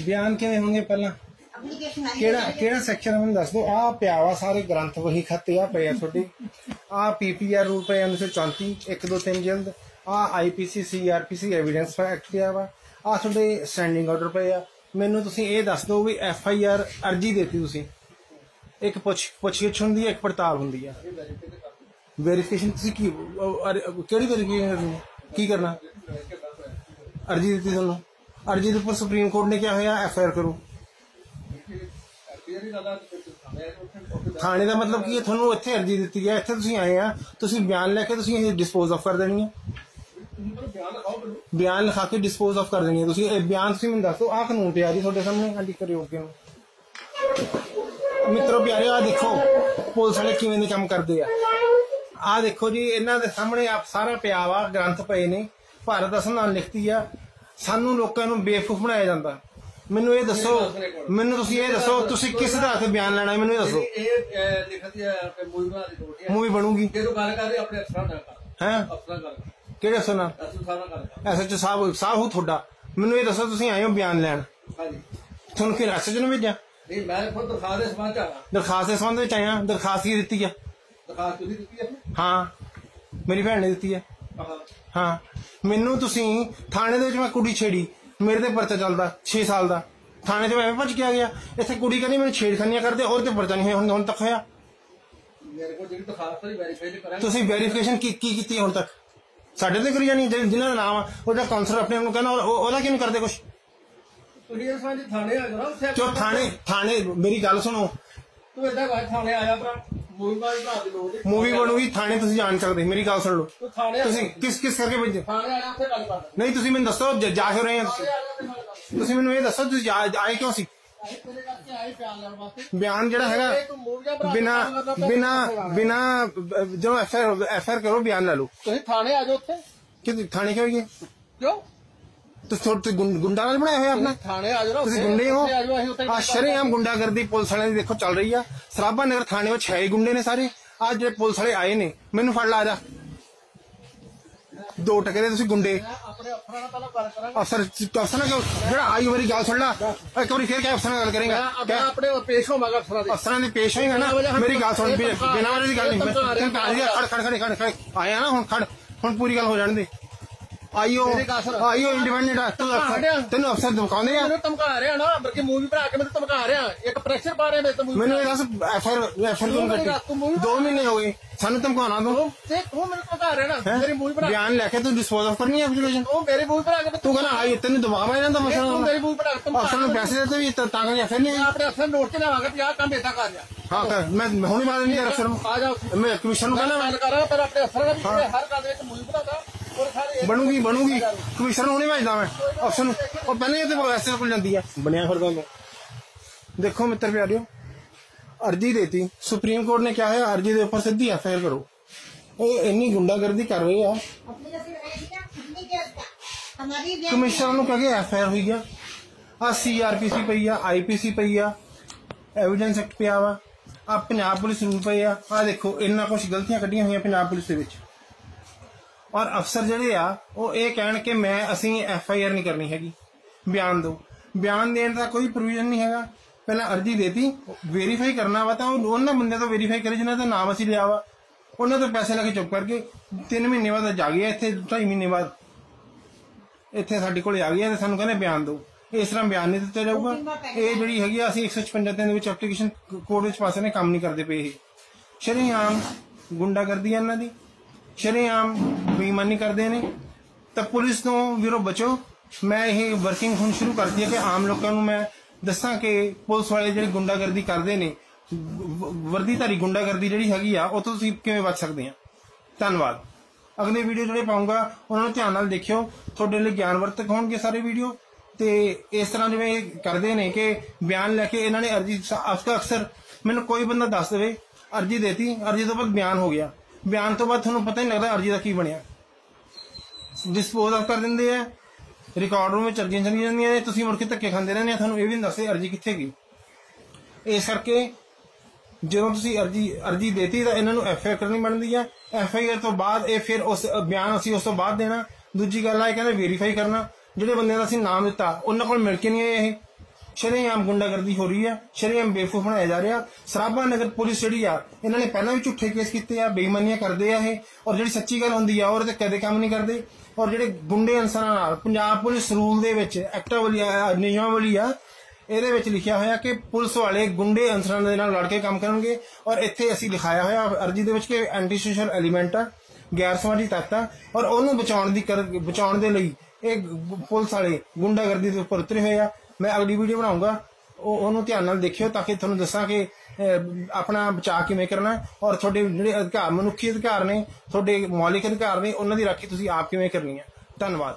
ਬਿਆਨ ਕਿਵੇਂ ਹੋਣਗੇ ਪਹਿਲਾਂ? ਕਿਹੜਾ ਕਿਹੜਾ ਸੈਕਸ਼ਨ ਮੈਨੂੰ ਦੱਸ ਦਿਓ। ਆ ਪਿਆ ਵਾ ਸਾਰੇ ਗ੍ਰੰਥ ਵਹੀ ਖਾਤੇ ਆ ਪਏ ਆ ਤੁਹਾਡੇ। ਆ ਪੀਪੀਆਰ ਰੂਲ ਪਏ 1934 1 2 3 ਜਲਦ। ਆ ਆਈਪੀਸੀ ਸੀਆਰਪੀਸੀ ਐਵੀਡੈਂਸ ਐਕਟ ਪਿਆ ਵਾ। ਆ ਤੁਹਾਡੇ ਸਟੈਂਡਿੰਗ ਆਰਡਰ ਪਏ ਆ। ਮੈਨੂੰ ਤੁਸੀਂ ਇਹ ਦੱਸ ਦਿਓ ਵੀ ਐਫ ਆਈ ਆਰ ਅਰਜੀ ਦੇਤੀ ਤੁਸੀਂ। ਇੱਕ ਪੁੱਛ ਪੁੱਛਗਿੱਛ ਹੁੰਦੀ ਹੈ ਇੱਕ ਪੜਤਾਲ ਹੁੰਦੀ ਆ। ਵੈਰੀਫਿਕੇਸ਼ਨ ਤੁਸੀਂ ਕੀ ਕਿਹੜੀ ਵੈਰੀਫਿਕੇਸ਼ਨ? ਕੀ ਕਰਨਾ? ਅਰਜੀ ਦਿੱਤੀ ਤੁਹਾਨੂੰ? ਅਰਜੀ ਦੇ ਉੱਪਰ ਸੁਪਰੀਮ ਕੋਰਟ ਨੇ ਕਿਹਾ ਹੋਇਆ ਐਫ ਆਈ ਆਰ ਕਰੋ। ਥਾਣੇ ਦਾ ਮਤਲਬ ਕੀ ਹੈ? ਤੁਹਾਨੂੰ ਇੱਥੇ ਅਰਜੀ ਦਿੱਤੀ ਹੈ, ਇੱਥੇ ਤੁਸੀਂ ਆਏ ਆ, ਤੁਸੀਂ ਬਿਆਨ ਲੈ ਕੇ ਤੁਸੀਂ ਇਹ ਡਿਸਪੋਜ਼ ਆਫ ਕਰ ਦੇਣੀ ਹੈ। ਬਿਆਨ ਲਿਖਾ ਕੇ ਡਿਸਪੋਜ਼ ਆਫ ਕਰ ਦੇਣੀ ਹੈ। ਤੁਸੀਂ ਇਹ ਬਿਆਨ ਤੁਸੀਂ ਮੈਨੂੰ ਦੱਸੋ, ਆਹ ਕਾਨੂੰਨ ਤੇ ਆ ਜੀ ਤੁਹਾਡੇ ਸਾਹਮਣੇ ਹਾਂਜੀ ਕਰਿਓ ਅੱਗੇ ਨੂੰ। ਮਿੱਤਰੋ ਪਿਆਰਿਓ ਆ ਦੇਖੋ, ਪੁਲਿਸ ਵਾਲੇ ਕਿਵੇਂ ਦੇ ਕੰਮ ਕਰਦੇ ਆ। ਆ ਦੇਖੋ ਜੀ, ਇਹਨਾਂ ਦੇ ਸਾਹਮਣੇ ਆਪ ਸਾਰਾ ਪਿਆ ਵਾ, ਗ੍ਰੰਥ ਪਏ ਨੇ। ਭਾਰਤ ਦਾ ਸੰਵਿਧਾਨ ਲਿਖਤੀ ਆ। ਸਾਨੂੰ ਲੋਕਾਂ ਨੂੰ ਬੇਵਕੂਫ ਬਣਾਇਆ ਜਾਂਦਾ। ਮੈਨੂੰ ਇਹ ਦੱਸੋ ਮੈਨੂੰ ਤੁਸੀਂ ਇਹ ਦੱਸੋ ਤੁਸੀਂ ਕਿਸ ਦਾ ਤੇ ਬਿਆਨ ਲੈਣਾ ਹੈ ਮੈਨੂੰ ਇਹ ਦੱਸੋ। ਇਹ ਹੈ ਕਿ ਮੂਵੀ ਦੀ ਲੋੜ ਹੈ ਮੂਵੀ ਬਣੂਗੀ। ਜਦੋਂ ਗੱਲ ਕਰ ਰਹੇ ਆਪਣੇ ਅਫਸਰਾਂ ਨਾਲ ਕਰ। ਹੈ? ਅਫਸਰਾਂ ਨਾਲ ਕਰ। ਕਿਹੜੇ ਅਫਸਰ ਨਾਲ? ਅਸਲ ਸਾਰਾ ਕਰ। ਐਸਐਚ ਸਾਹਿਬ ਸਾਹਿਬ ਹੋ ਤੁਹਾਡਾ। ਮੈਨੂੰ ਇਹ ਦੱਸੋ ਤੁਸੀਂ ਆਏ ਹੋ ਬਿਆਨ ਲੈਣ। ਹਾਂਜੀ। ਤੁਹਾਨੂੰ ਫਿਰ ਐਸਐਚ ਨੂੰ ਭੇਜਿਆ? ਨਹੀਂ ਮੈਂ ਖੁਦ ਦਰਖਾਸਤ ਦੇ ਚ ਆਇਆ। ਦਰਖਾਸਤ ਦੇ ਸੰਬੰਧ ਵਿੱਚ ਆਇਆ ਦਰਖਾਸਤ ਕੀ ਦਿੱਤੀ ਆ? ਦਰਖਾਸਤ ਤੁਸੀਂ ਦਿੱਤੀ ਹੈ ਹਾਂ ਮੇਰੀ ਭੈਣ ਨੇ ਦਿੱਤੀ ਹੈ ਹਾਂ। ਮੈਨੂੰ ਤੁਸੀਂ ਥਾਣੇ ਦੇ ਵਿੱਚ ਮੈਂ ਕੁੜੀ ਛੇੜੀ। ਮੇਰੇ ਤੇ ਪਰਚਾ ਚੱਲਦਾ 6 ਸਾਲ ਦਾ। ਥਾਣੇ 'ਚ ਮੈਂ ਐਵੇਂ ਭੱਜ ਕੇ ਆ ਗਿਆ। ਇੱਥੇ ਕੁੜੀ ਕਹਿੰਦੀ ਮੈਨੂੰ ਛੇੜਖਾਨੀਆਂ ਕਰਦੇ ਔਰ ਤੇ ਪਰਚਾ ਨਹੀਂ ਹੋਇਆ ਹੁਣ ਹੁਣ ਤੱਕ ਹੋਇਆ। ਮੇਰੇ ਕੋਲ ਜਿਹੜੀ ਦਰਖਾਸਤ ਹੈ ਵੈਰੀਫਾਈ ਕਰਾਂਗੇ। ਤੁਸੀਂ ਵੈਰੀਫਿਕੇਸ਼ਨ ਕੀ ਕੀ ਕੀਤੀ ਹੁਣ ਤੱਕ? ਸਾਡੇ ਤੇ ਕਰੀ ਜਾਣੀ ਜਿਹਨਾਂ ਜਿਨ੍ਹਾਂ ਦਾ ਨਾਮ ਆ ਉਹਦਾ ਕਾਉਂਸਲਰ ਆਪਣੇ ਆਪ ਨੂੰ ਕਹਿੰਦਾ ਉਹ- ਉਹਦਾ ਕਿਉਂ ਕਰਦੇ ਕੁਝ ਤੁਸੀਂ ਇਸ ਥਾਣੇ ਆ ਜਾਓ ਕਿਉਂ ਥਾਣੇ ਥਾਣੇ ਮੇਰੀ ਗੱਲ ਸੁਣੋ। ਤੂੰ ਏਦਾਂ ਕਰ ਥਾਣੇ ਆਇਆ ਭਰਾ। ਮੂਵੀ ਬਾਈ ਦਾ ਦੀ ਲੋੜ ਹੈ ਮੂਵੀ ਬਣੂਗੀ ਥਾਣੇ ਤੁਸੀਂ ਜਾਣ ਸਕਦੇ ਮੇਰੀ ਗੱਲ ਸੁਣ ਲਓ। ਤੂੰ ਥਾਣੇ ਆ ਤੁਸੀਂ ਕਿਸ ਕਿਸ ਕਰਕੇ ਭੇਜੇ? ਥਾਣੇ ਆਇਆ ਉੱਥੇ ਗੱਲ ਕਰ ਨਹੀਂ ਤੁਸੀਂ ਮੈਨੂੰ ਦੱਸੋ ਜ- ਜਾ ਕਿਉਂ ਰਹੇ ਆ ਤੁਸੀਂ? ਤੁਸੀਂ ਮੈਨੂੰ ਇਹ ਦੱਸੋ ਤੁਸੀਂ ਜਾ- ਆਏ ਕਿਉਂ ਸੀ? ਤੇਰੇ ਕਰਕੇ ਆਏ ਪਿਆਰ ਲੈਣ ਵਾਸਤੇ। ਬਿਆਨ ਜਿਹੜਾ ਹੈਗਾ ਬਣਾ ਬਿਨਾ ਬਿਨਾ? ਬਿਨਾ ਜਦੋਂ ਐਫ ਆਰ ਐਫ ਆਰ ਕਰੋ ਬਿਆਨ ਲੈ ਲਓ। ਤੁਸੀਂ ਥਾਣੇ ਆ ਜਾਓ ਉੱਥੇ। ਕਿ ਥਾਣੇ ਕਿਉਂ ਗਏ ਕਿਉਂ ਤੁਸੀਂ ਗੁੰਡਾ ਨਾਲ ਬਣਾਇਆ ਹੋਇਆ ਆਪਣਾ? ਥਾਣੇ ਆ ਜਾਓ ਤੁਸੀਂ ਗੁੰਡੇ ਹੋ? ਆ ਸ਼ਰੇਆਮ ਗੁੰਡਾਗਰਦੀ ਪੁਲਿਸ ਵਾਲਿਆਂ ਦੀ ਦੇਖੋ ਚੱਲ ਰਹੀ ਆ। ਸਰਾਭਾ ਨਗਰ ਥਾਣੇ ਵਿੱਚ ਛੇ ਹੀ ਗੁੰਡੇ ਨੇ ਸਾਰੇ। ਆ ਜਿਹੜੇ ਪੁਲਿਸ ਵਾਲੇ ਆਏ ਨੇ ਮੈਨੂੰ ਫੜ ਲਾ ਜਾ। ਦੋ ਟਕੇ ਦੇ ਤੁਸੀਂ ਗੁੰਡੇ। ਆਪਣੇ ਅਫਸਰਾਂ ਨਾਲ ਪਹਿਲਾਂ ਗੱਲ ਕਰਾਂਗੇ। ਅਫਸਰ ਨਾਲ ਜਿਹੜਾ ਆਈ ਵਾਰੀ ਗੱਲ ਸੁਣ ਲਾ। ਇੱਕ ਵਾਰੀ ਫੇਰ ਕਿਆ ਅਫਸਰ ਨਾਲ ਗੱਲ ਕਰੇਗਾ। ਮੈਂ ਆਪਣੇ ਪੇਸ਼ ਹੋਵਾਂਗਾ ਅਫਸਰਾਂ ਦੇ। ਅਫਸਰਾਂ ਦੇ ਪੇਸ਼ ਹੋਏਗਾ ਨਾ। ਮੇਰੀ ਗੱਲ ਸੁਣ ਬਿਨਾਂ ਵਾਲੇ ਦੀ ਗੱਲ ਨਹੀਂ। ਕਹਾ ਖੜ ਖੜ ਖੜ ਖੜ ਖੜ। ਆਇਆ ਨਾ ਹੁਣ ਖੜ। ਹੁਣ ਪੂਰੀ ਗੱਲ ਹੋ ਜਾਣ ਦੇ। ਆਈਓ ਮੇਰੀ। ਆਈਓ ਇੰਡੀਪੈਂਡੈਂਟ ਤੂੰ ਅਫਸਰ ਤੈਨੂੰ ਅਫਸਰ ਧਮਕਾਉਂਦੇ ਆ। ਮੈਨੂੰ ਧਮਕਾ ਰਿਹਾ ਨਾ ਬਲਕਿ ਮੂਵੀ ਬਣਾ ਕੇ ਮੈਨੂੰ ਧਮਕਾ ਰਿਹਾ। ਇੱਕ ਪ੍ਰੈਸ਼ਰ ਪਾ ਰਿਹਾ ਮੇਰੇ ਤੇ ਮੂਵੀ ਮੈਨੂੰ ਇਹ ਦੱਸ ਐਫਰ ਐਫਰ ਕੱਟੀ ਦੋ ਮਹੀਨੇ ਹੋ ਗਏ। ਸਾਨੂੰ ਧਮਕਾਉਣਾ ਤੂੰ। ਤੇ ਤੂੰ ਮੈਨੂੰ ਧਮਕਾ ਰਿਹਾ ਨਾ? ਮੇਰੀ ਮੂਵੀ ਬਣਾ ਬਿਆਨ ਲੈ ਕੇ ਤੂੰ ਡਿਸਪੋਜ਼ ਆਫ ਕਰਨੀ ਹੈ ਐਪਲੀਕੇਸ਼ਨ ਤੂੰ ਮੇਰੀ ਮੂਵੀ ਬਣਾ ਕੇ ਤੂੰ ਕਹਿੰਦਾ ਆਈ ਤੈਨੂੰ ਦਬਾਅ ਜਾਂਦਾ ਤੂੰ ਮਸਲਾ ਮੇਰੀ ਮੂਵੀ ਬਣਾ ਕੇ ਅਫਸਰ ਨੂੰ ਪੈਸੇ ਦਿੱਤੇ ਵੀ ਤਾਂ ਤਾਂ ਕਰਕੇ ਫਿਰ ਨਹੀਂ ਮੈਂ ਆਪਣੇ ਅਫਸਰ ਨੋਟ ਤੇ ਲਾਵਾਂਗਾ ਵੀ ਆਹ ਕੰਮ ਏਦਾਂ ਕਰ ਜਾ ਹਾਂ ਮੈਂ ਮੈਂ ਹੁਣੇ ਬਾਅਦ ਨਹੀਂ ਅਫਸਰ ਨੂੰ। ਆ ਜਾ ਮੈਂ ਕਮਿਸ਼ਨ ਨੂੰ ਮੈਂ ਕਹਿੰਦਾ ਗੱਲ ਕਰ ਰਿਹਾ ਪਰ ਆਪਣੇ ਅਫਸਰਾਂ ਦਾ ਵੀ ਹਰ ਗੱਲ ਵਿੱਚ ਮੂਵੀ ਔਰ ਸਾਰੇ ਬਣੂਗੀ ਬਣੂਗੀ। ਕਮਿਸ਼ਨ ਨੂੰ ਨਹੀਂ ਭੇਜਦਾ ਮੈਂ ਅਫਸਰ ਨੂੰ। ਉਹ ਪਹਿਲੇ ਤੇ ਪ੍ਰੋਫੈਸਰ ਕੋਲ ਜਾਂਦੀ ਆ। ਬਣਿਆ ਫਿਰਦਾ ਮੈਂ ਦੇਖੋ ਮਿੱਤਰ ਪਿਆਰਿਓ ਅਰਜੀ ਦੇਤੀ। ਸੁਪਰੀਮ ਕੋਰਟ ਨੇ ਕਿਹਾ ਹੈ ਅਰਜੀ ਦੇ ਉੱਪਰ ਸਿੱਧੀ ਐਫਆਈਆਰ ਕਰੋ। ਇਹ ਇੰਨੀ ਗੁੰਡਾਗਰਦੀ ਕਰ ਰਹੇ ਆ। ਕਮਿਸ਼ਨਰ ਨੂੰ ਕਹੇ ਐਫਆਈਆਰ ਹੋਈ ਗਿਆ ਆ ਸੀ ਪਈ ਆ ਸੀ ਪਈ ਆ। ਐਵੀਡੈਂਸ ਐਕਟ ਪਿਆ ਵਾ। ਆ ਪੰਜਾਬ ਪੁਲਿਸ ਰੂਲ ਪਈ ਆ। ਆ ਦੇਖੋ ਇੰਨਾ ਕੁਝ ਗਲਤੀਆਂ ਕੱਢੀਆਂ ਹੋਈਆਂ ਪੰਜਾਬ ਪੁਲਿਸ ਦੇ ਵਿੱਚ। ਔਰ ਅਫਸਰ ਜਿਹੜੇ ਆ ਉਹ ਇਹ ਕਹਿਣ ਕਿ ਮੈਂ ਅਸੀਂ ਐਫਆਈਆਰ ਨਹੀਂ ਕਰਨੀ ਹੈਗੀ। ਬਿਆਨ ਦਿਓ। ਬਿਆਨ ਦੇਣ ਦਾ ਕੋਈ ਪ੍ਰੋਵੀਜ਼ਨ ਨਹੀਂ ਹੈਗਾ। ਪਹਿਲਾਂ ਅਰਜੀ ਦੇਤੀ ਵੈਰੀਫਾਈ ਕਰਨਾ ਵਾ ਤਾਂ ਉਹ ਉਹਨਾਂ ਬੰਦਿਆਂ ਤੋਂ ਵੈਰੀਫਾਈ ਕਰੇ ਜਿਨ੍ਹਾਂ ਦਾ ਨਾਮ ਅਸੀਂ ਲਿਆ ਵਾ। ਉਹਨਾਂ ਤੋਂ ਪੈਸੇ ਲੈ ਕੇ ਚੁੱਪ ਕਰਕੇ 3 ਮਹੀਨੇ ਬਾਅਦ ਜਾ ਗਿਆ ਇੱਥੇ 2.5 ਮਹੀਨੇ ਬਾਅਦ। ਇੱਥੇ ਸਾਡੇ ਕੋਲੇ ਆ ਗਿਆ ਤੇ ਸਾਨੂੰ ਕਹਿੰਦੇ ਬਿਆਨ ਦਿਓ। ਇਸ ਤਰ੍ਹਾਂ ਬਿਆਨ ਨਹੀਂ ਦਿੱਤਾ ਜਾਊਗਾ। ਇਹ ਜਿਹੜੀ ਹੈਗੀ ਆ ਅਸੀਂ 156 ਦਿਨ ਦੇ ਵਿੱਚ ਐਪਲੀਕੇਸ਼ਨ ਕੋਰਟ ਵਿੱਚ ਪਾਸੇ ਨੇ ਕੰਮ ਨਹੀਂ ਕਰਦੇ ਪਏ ਇਹ। ਸ਼ਰੇਆਮ ਗੁੰਡਾਗਰਦੀ ਹੈ ਇਹਨਾਂ ਦੀ। ਸ਼ਰੇਆਮ ਬੇਈਮਾਨੀ ਕਰਦੇ ਨੇ। ਤਾਂ ਪੁਲਿਸ ਤੋਂ ਵੀਰੋ ਬਚੋ। ਮੈਂ ਇਹ ਵਰਕਿੰਗ ਹੁਣ ਸ਼ੁਰੂ ਕਰਤੀ ਹੈ ਕਿ ਆਮ ਲੋਕਾਂ ਨੂੰ ਮੈਂ ਦੱਸਾਂ ਕਿ ਪੁਲਿਸ ਵਾਲੇ ਜਿਹੜੇ ਗੁੰਡਾਗਰਦੀ ਕਰਦੇ ਨੇ, ਵ- ਵਰਦੀਧਾਰੀ ਗੁੰਡਾਗਰਦੀ ਜਿਹੜੀ ਹੈਗੀ ਆ, ਉਹ ਤੋਂ ਤੁਸੀਂ ਕਿਵੇਂ ਬਚ ਸਕਦੇ ਆ। ਧੰਨਵਾਦ। ਅਗਲੇ ਵੀਡੀਓ ਜਿਹੜੇ ਪਾਉਂਗਾ, ਉਹਨਾਂ ਨੂੰ ਧਿਆਨ ਨਾਲ ਦੇਖਿਓ। ਤੁਹਾਡੇ ਲਈ ਗਿਆਨਵਰਤਕ ਹੋਣਗੇ ਸਾਰੇ ਵੀਡੀਓ। ਤੇ ਇਸ ਤਰ੍ਹਾਂ ਜਿਵੇਂ ਕਰਦੇ ਨੇ ਕਿ ਬਿਆਨ ਲੈ ਕੇ ਇਹਨਾਂ ਨੇ ਅਰਜੀ ਅਕਸਰ ਮੈਨੂੰ ਕੋਈ ਬੰਦਾ ਦੱਸ ਦੇਵੇ, ਅਰਜੀ ਦੇਤੀ। ਅਰਜੀ ਤੋਂ ਬਾਅਦ ਬਿਆਨ ਹੋ ਗਿਆ। ਬਿਆਨ ਤੋਂ ਬਾਅਦ ਤੁਹਾਨੂੰ ਪਤਾ ਨਹੀਂ ਲੱਗਦਾ ਅਰਜੀ ਦਾ ਕੀ ਬਣਿਆ। ਡਿਸਪੋਜ਼ ਆਫ ਕਰ ਦਿੰਦੇ ਆ ਰਿਕਾਰਡ ਰੂਮ ਵਿੱਚ ਅਰਜ਼ੀਆਂ ਚਲੀ ਜਾਂਦੀਆਂ ਨੇ, ਤੁਸੀਂ ਮੁੜ ਕੇ ਧੱਕੇ ਖਾਂਦੇ ਰਹਿੰਦੇ ਆ, ਤੁਹਾਨੂੰ ਇਹ ਵੀ ਨਹੀਂ ਦੱਸਦੇ ਅਰਜੀ ਕਿੱਥੇ ਗਈ। ਇਸ ਕਰਕੇ ਜਦੋਂ ਤੁਸੀਂ ਅਰਜੀ ਅਰਜੀ ਦੇਤੀ ਤਾਂ ਇਹਨਾਂ ਨੂੰ ਐਫ ਆਈ ਆਰ ਕਰਨੀ ਬਣਦੀ ਹੈ ਐਫ ਆਈ ਆਰ ਤੋਂ ਬਾਅਦ ਇਹ ਫਿਰ ਉਸ ਬਿਆਨ ਅਸੀਂ ਉਸ ਤੋਂ ਬਾਅਦ ਦੇਣਾ। ਦੂਜੀ ਗੱਲ ਆ, ਇਹ ਕਹਿੰਦੇ ਵੈਰੀਫਾਈ ਕਰਨਾ। ਜਿਹੜੇ ਬੰਦੇ ਦਾ ਅਸੀਂ ਨਾਮ ਦਿੱਤਾ, ਉਹਨਾਂ ਕੋਲ ਮਿਲ ਕੇ ਨਹੀਂ ਆਏ ਇਹ। ਸ਼ਰੇਆਮ ਗੁੰਡਾਗਰਦੀ ਹੋ ਰਹੀ ਹੈ, ਸ਼ਰੇਆਮ ਬੇਵਕੂਫ ਬਣਾਇਆ ਜਾ ਰਿਹਾ। ਸਰਾਭਾ ਨਗਰ ਪੁਲਿਸ ਜਿਹੜੀ ਆ, ਇਹਨਾਂ ਨੇ ਪਹਿਲਾਂ ਵੀ ਝੂਠੇ ਕੇਸ ਕੀਤੇ ਆ, ਬੇਈਮਾਨੀਆਂ ਕਰਦੇ ਆ ਇਹ, ਔਰ ਜਿਹੜੀ ਸੱਚੀ ਗੱਲ ਹੁੰਦੀ ਆ, ਉਹ ਤੇ ਕਦੇ ਕੰਮ ਨਹੀਂ ਕਰਦੇ। ਔਰ ਜਿਹੜੇ ਗੁੰਡੇ ਅਨਸਰਾਂ ਨਾਲ, ਪੰਜਾਬ ਪੁਲਿਸ ਰੂਲ ਦੇ ਵਿੱਚ ਐਕਟਾਵਲੀ ਨਿਯਮਾਵਲੀ ਆ ਇਹਦੇ ਵਿੱਚ ਲਿਖਿਆ ਹੋਇਆ ਕਿ ਪੁਲਿਸ ਵਾਲੇ ਗੁੰਡੇ ਅਨਸਰਾਂ ਦੇ ਨਾਲ ਲੜ ਕੇ ਕੰਮ ਕਰਨਗੇ, ਔਰ ਇੱਥੇ ਅਸੀਂ ਲਿਖਾਇਆ ਹੋਇਆ, ਅਰਜੀ ਦੇ ਵਿੱਚ ਕਿ ਐਂਟੀ ਸੋਸ਼ਲ ਐਲੀਮੈਂਟ ਆ, ਗੈਰ ਸਮਾਜੀ ਤੱਤ ਆ, ਔਰ ਉਹਨੂੰ ਬਚਾਉਣ ਦੀ ਬਚਾਉਣ ਦੇ ਲਈ ਇਹ ਪੁਲਿਸ ਵਾਲੇ ਗੁੰਡਾਗਰਦੀ ਦੇ ਉੱਪਰ ਉਤਰੇ ਹੋਏ ਆ। ਮੈਂ ਅਗਲੀ ਵੀਡੀਓ ਬਣਾਉਂਗਾ। ਉਹ, ਉਹਨੂੰ ਧਿਆਨ ਨਾਲ ਦੇਖਿਓ ਤਾਂ ਕਿ ਤੁਹਾਨੂੰ ਦੱਸਾਂ ਕਿ ਆਪਣਾ ਬਚਾਅ ਕਿਵੇਂ ਕਰਨਾ ਔਰ ਤੁਹਾਡੇ ਜਿਹੜੇ ਅਧਿਕਾਰ, ਮਨੁੱਖੀ ਅਧਿਕਾਰ ਨੇ, ਤੁਹਾਡੇ ਮੌਲਿਕ ਅਧਿਕਾਰ ਨੇ, ਉਹਨਾਂ ਦੀ ਰਾਖੀ ਤੁਸੀਂ ਆਪ ਕਿਵੇਂ ਕਰਨੀ ਹੈ। ਧੰਨਵਾਦ।